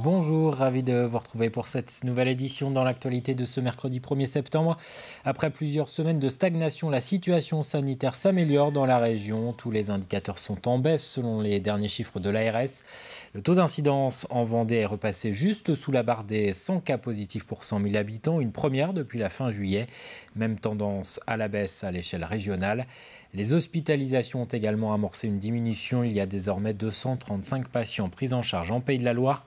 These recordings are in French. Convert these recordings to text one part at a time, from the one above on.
Bonjour, ravi de vous retrouver pour cette nouvelle édition dans l'actualité de ce mercredi 1er septembre. Après plusieurs semaines de stagnation, la situation sanitaire s'améliore dans la région. Tous les indicateurs sont en baisse selon les derniers chiffres de l'ARS. Le taux d'incidence en Vendée est repassé juste sous la barre des 100 cas positifs pour 100 000 habitants, une première depuis la fin juillet. Même tendance à la baisse à l'échelle régionale. Les hospitalisations ont également amorcé une diminution. Il y a désormais 235 patients pris en charge en Pays de la Loire,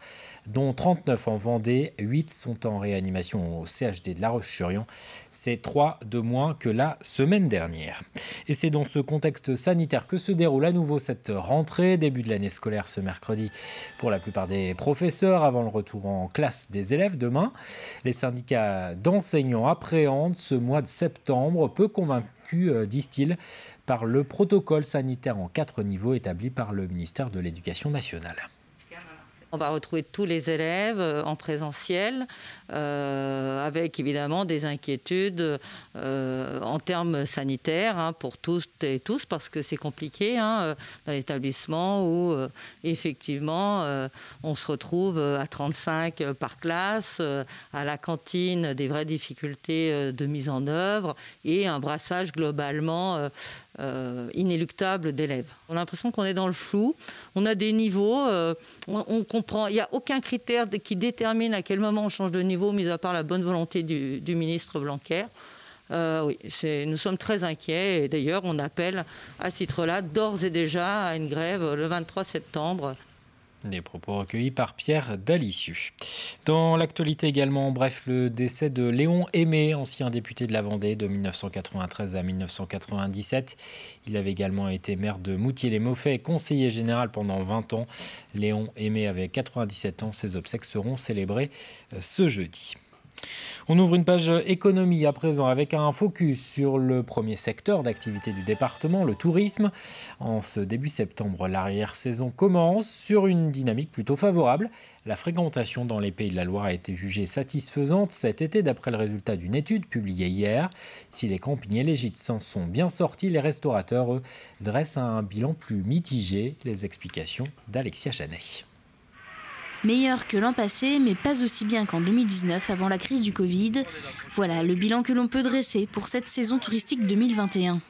dont 39 en Vendée, 8 sont en réanimation au CHD de La Roche-sur-Yon. C'est 3 de moins que la semaine dernière. Et c'est dans ce contexte sanitaire que se déroule à nouveau cette rentrée, début de l'année scolaire ce mercredi pour la plupart des professeurs, avant le retour en classe des élèves demain. Les syndicats d'enseignants appréhendent ce mois de septembre, peu convaincus, euh, disent-ils, par le protocole sanitaire en quatre niveaux établi par le ministère de l'Éducation nationale. On va retrouver tous les élèves euh, en présentiel, euh, avec évidemment des inquiétudes euh, en termes sanitaires hein, pour tous et tous, parce que c'est compliqué hein, dans l'établissement où effectivement on se retrouve à 35 par classe, à la cantine des vraies difficultés de mise en œuvre et un brassage globalement inéluctable d'élèves. On a l'impression qu'on est dans le flou. On a des niveaux, on, il n'y a aucun critère qui détermine à quel moment on change de niveau, mis à part la bonne volonté du, ministre Blanquer. Euh, oui, nous sommes très inquiets et d'ailleurs on appelle à ce titre-là d'ores et déjà à une grève le 23 septembre. Les propos recueillis par Pierre Dalissieu. Dans l'actualité également, bref, le décès de Léon Aimé, ancien député de la Vendée de 1993 à 1997. Il avait également été maire de Moutier-les-Mauffais et conseiller général pendant 20 ans. Léon Aimé avait 97 ans. Ses obsèques seront célébrées euh, ce jeudi. On ouvre une page économie à présent avec un focus sur le premier secteur d'activité du département, le tourisme. En ce début septembre, l'arrière-saison commence sur une dynamique plutôt favorable. La fréquentation dans les pays de la Loire a été jugée satisfaisante cet été d'après le résultat d'une étude publiée hier. Si les campings et les gîtes s'en sont bien sortis, les restaurateurs, eux, dressent un bilan plus mitigé. Les explications d'Alexia Chanet. Meilleur que l'an passé, mais pas aussi bien qu'en 2019 avant la crise du Covid. Voilà le bilan que l'on peut dresser pour cette saison touristique 2021.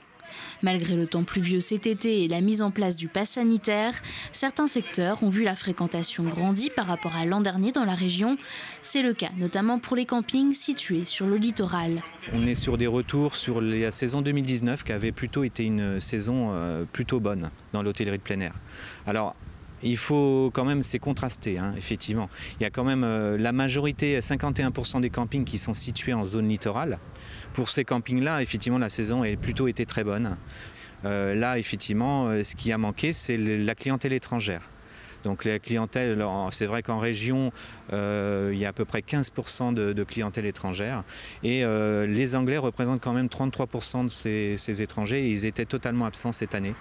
Malgré le temps pluvieux cet été et la mise en place du pass sanitaire, certains secteurs ont vu la fréquentation grandir par rapport à l'an dernier dans la région. C'est le cas notamment pour les campings situés sur le littoral. On est sur des retours sur la saison 2019 qui avait plutôt été une saison euh, plutôt bonne dans l'hôtellerie de plein air. Il faut quand même, c'est contrasté, hein, effectivement. Il y a quand même euh, la majorité, 51% des campings qui sont situés en zone littorale. Pour ces campings-là, effectivement, la saison a plutôt été très bonne. Euh, là, effectivement, euh, ce qui a manqué, c'est la clientèle étrangère. Donc la clientèle, c'est vrai qu'en région, il y a à peu près 15% de, clientèle étrangère. Et les Anglais représentent quand même 33% de ces, étrangers ils étaient totalement absents cette année.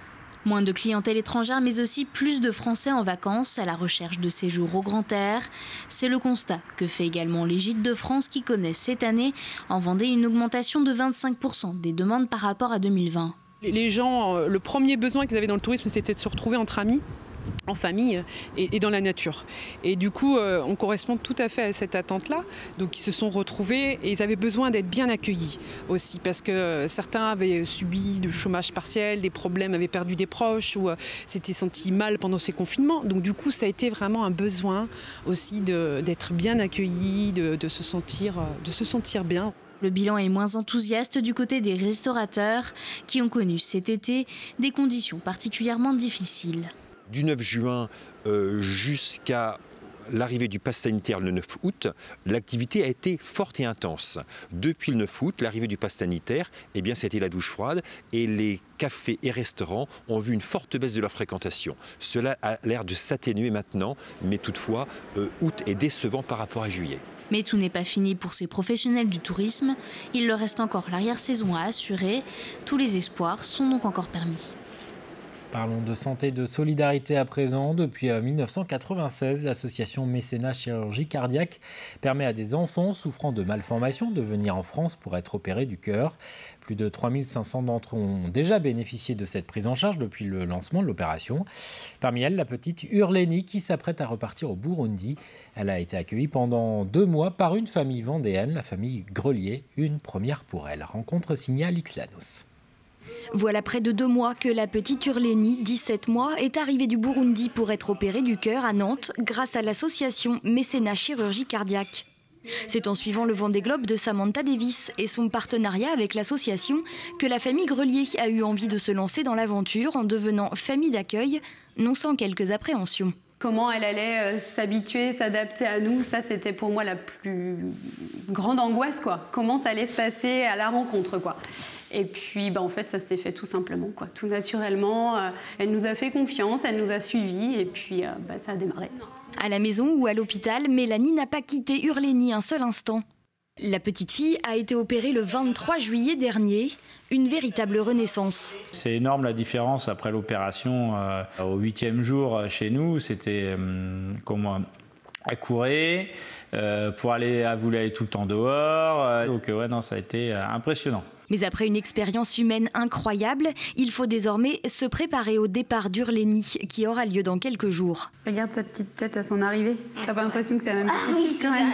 Moins de clientèle étrangère, mais aussi plus de Français en vacances à la recherche de séjours au grand air. C'est le constat que fait également les de France qui connaissent cette année en Vendée une augmentation de 25% des demandes par rapport à 2020. Les gens, euh, le premier besoin qu'ils avaient dans le tourisme, c'était de se retrouver entre amis en famille et, dans la nature. Et du coup, euh, on correspond tout à fait à cette attente-là. Donc, ils se sont retrouvés et ils avaient besoin d'être bien accueillis aussi, parce que certains avaient subi du chômage partiel, des problèmes, avaient perdu des proches ou euh, s'étaient sentis mal pendant ces confinements. Donc, du coup, ça a été vraiment un besoin aussi d'être bien accueillis, de, se sentir, euh, de se sentir bien. Le bilan est moins enthousiaste du côté des restaurateurs qui ont connu cet été des conditions particulièrement difficiles du 9 juin euh, jusqu'à l'arrivée du pass sanitaire le 9 août, l'activité a été forte et intense. Depuis le 9 août, l'arrivée du pass sanitaire, eh bien, c'était la douche froide et les cafés et restaurants ont vu une forte baisse de leur fréquentation. Cela a l'air de s'atténuer maintenant, mais toutefois, euh, août est décevant par rapport à juillet. Mais tout n'est pas fini pour ces professionnels du tourisme. Il leur reste encore l'arrière-saison à assurer. Tous les espoirs sont donc encore permis. Parlons de santé, de solidarité à présent. Depuis 1996, euh, l'association Mécénat Chirurgie Cardiaque permet à des enfants souffrant de malformations de venir en France pour être opérés du cœur. Plus de 3500 d'entre eux ont déjà bénéficié de cette prise en charge depuis le lancement de l'opération. Parmi elles, la petite Urlénie qui s'apprête à repartir au Burundi. Elle a été accueillie pendant deux mois par une famille vendéenne, la famille Grelier, une première pour elle. Rencontre signée Alix Lanos. Voilà près de deux mois que la petite Urlénie, 17 mois, est arrivée du Burundi pour être opérée du cœur à Nantes grâce à l'association Mécénat Chirurgie Cardiaque. C'est en suivant le Vendée Globe de Samantha Davis et son partenariat avec l'association que la famille Grelier a eu envie de se lancer dans l'aventure en devenant famille d'accueil, non sans quelques appréhensions. Comment elle allait euh, s'habituer, s'adapter à nous, ça c'était pour moi la plus grande angoisse quoi. Comment ça allait se passer à la rencontre quoi. Et puis bah, en fait ça s'est fait tout simplement quoi, tout naturellement. Euh, elle nous a fait confiance, elle nous a suivis et puis euh, bah, ça a démarré. À la maison ou à l'hôpital, Mélanie n'a pas quitté Hurlénie un seul instant. La petite fille a été opérée le 23 juillet dernier une véritable renaissance. C'est énorme la différence après l'opération. Euh, au huitième jour euh, chez nous, c'était euh, comment à courir, pour aller à vouloir aller tout le temps dehors. donc ouais, non, ça a été impressionnant. Mais après une expérience humaine incroyable, il faut désormais se préparer au départ d'Urlénie qui aura lieu dans quelques jours. Regarde sa petite tête à son arrivée. T'as pas l'impression que c'est la même chose quand même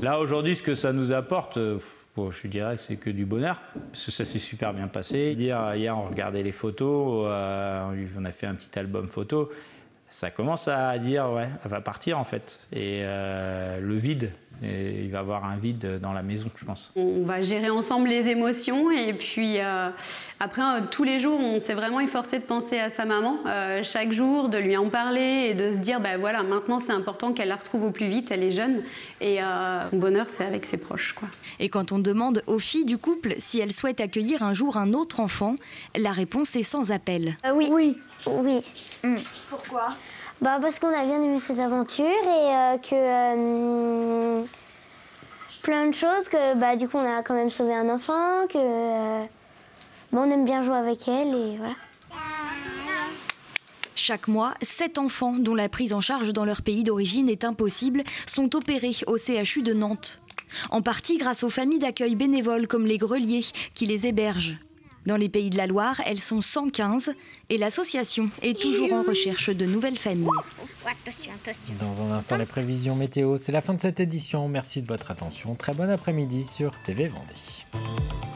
Là aujourd'hui, ce que ça nous apporte, je dirais c'est que du bonheur, que ça s'est super bien passé. Hier, hier, on regardait les photos, euh, on a fait un petit album photo. Ça commence à dire, ouais, elle va partir en fait. Et euh, le vide, et il va y avoir un vide dans la maison, je pense. On va gérer ensemble les émotions et puis euh, après, euh, tous les jours, on s'est vraiment efforcé de penser à sa maman, euh, chaque jour, de lui en parler et de se dire, ben voilà, maintenant c'est important qu'elle la retrouve au plus vite, elle est jeune et son bonheur, c'est avec ses proches. Quoi. Et quand on demande aux filles du couple si elles souhaitent accueillir un jour un autre enfant, la réponse est sans appel. oui. Oui. Oui. Mm. Pourquoi? Bah parce qu'on a bien aimé cette aventure et euh, que euh, plein de choses que bah du coup on a quand même sauvé un enfant que euh, bah, on aime bien jouer avec elle et voilà. Chaque mois, sept enfants dont la prise en charge dans leur pays d'origine est impossible sont opérés au CHU de Nantes. En partie grâce aux familles d'accueil bénévoles comme les Greliers qui les hébergent. Dans les pays de la Loire, elles sont 115 et l'association est toujours en recherche de nouvelles familles. Dans un instant, les prévisions météo. C'est la fin de cette édition. Merci de votre attention. Très bon après-midi sur TV Vendée.